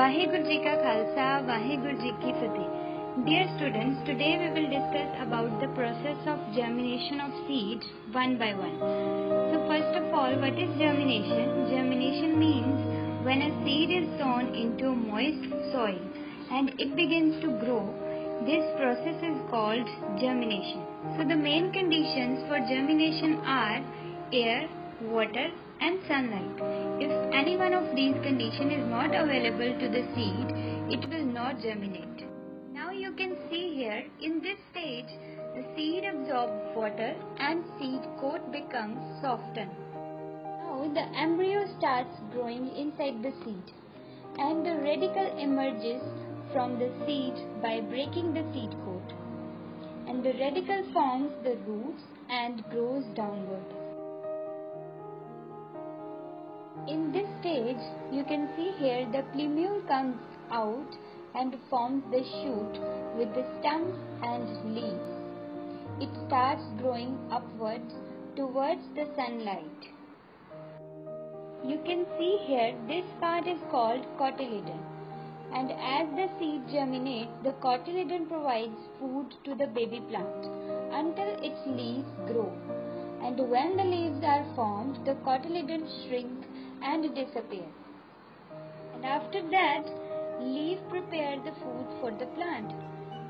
Vaheguru Ji Ka Khalsa, Vaheguru Ji Ki Fateh. Dear students, today we will discuss about the process of germination of seeds one by one. So first of all, what is germination? Germination means when a seed is sown into moist soil and it begins to grow, this process is called germination. So the main conditions for germination are air, water and sunlight. If any one of these conditions is not available to the seed, it will not germinate. Now you can see here in this stage the seed absorbs water and seed coat becomes softened. Now the embryo starts growing inside the seed and the radicle emerges from the seed by breaking the seed coat and the radicle forms the roots and grows downward. In this stage, you can see here the plumule comes out and forms the shoot with the stem and leaves. It starts growing upwards towards the sunlight. You can see here this part is called cotyledon and as the seed germinates the cotyledon provides food to the baby plant until its leaves grow and when the leaves are formed the cotyledon shrink and disappear. And after that, leaf prepare the food for the plant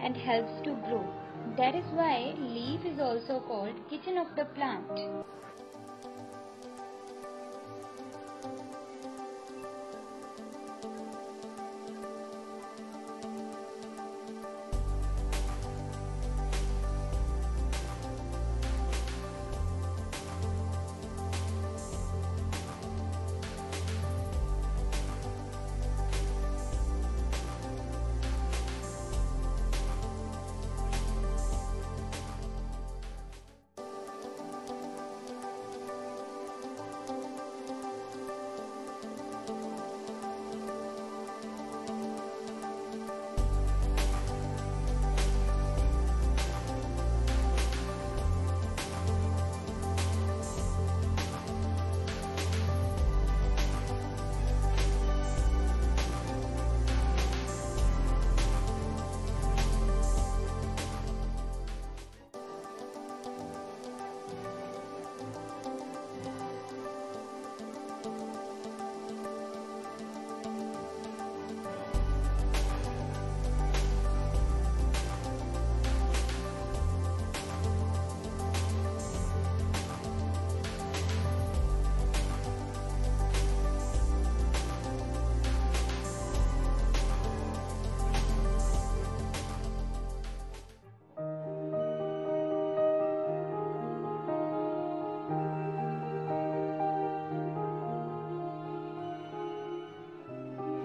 and helps to grow. That is why leaf is also called kitchen of the plant.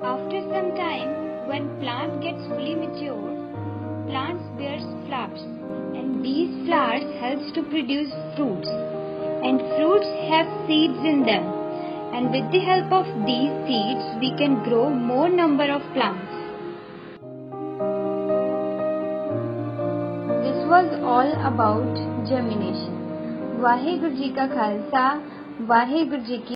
After some time, when plant gets fully mature, plants bears flowers and these flowers helps to produce fruits and fruits have seeds in them and with the help of these seeds we can grow more number of plants. This was all about germination. Vaheguru ka Khalsa, Vaheguru ki